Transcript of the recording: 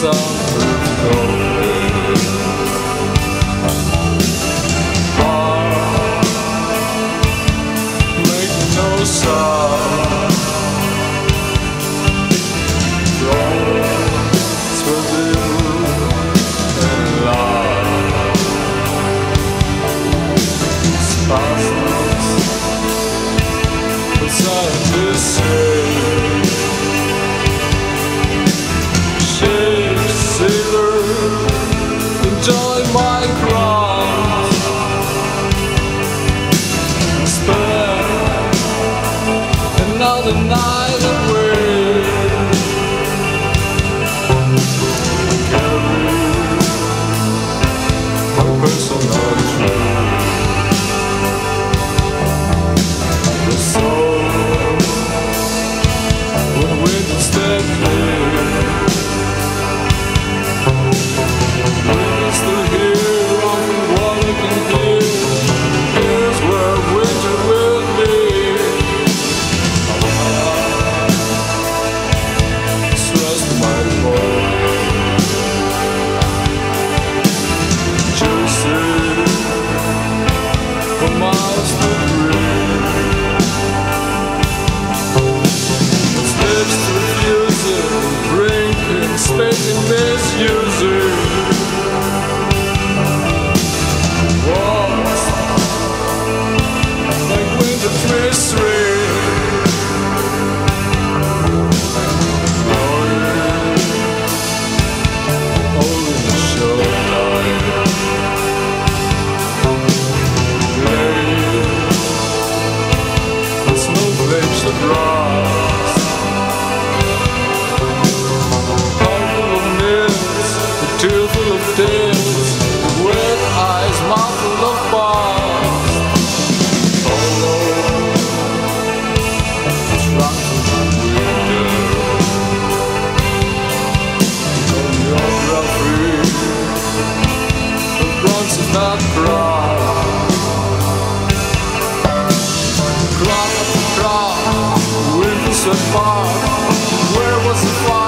soft gold. edge the grass. Hollow of mills, the tear full of tears. wet eyes, mouth full of bars. Hollow, drop to the window. On your referee, the bronze is not bright. Where was the fire?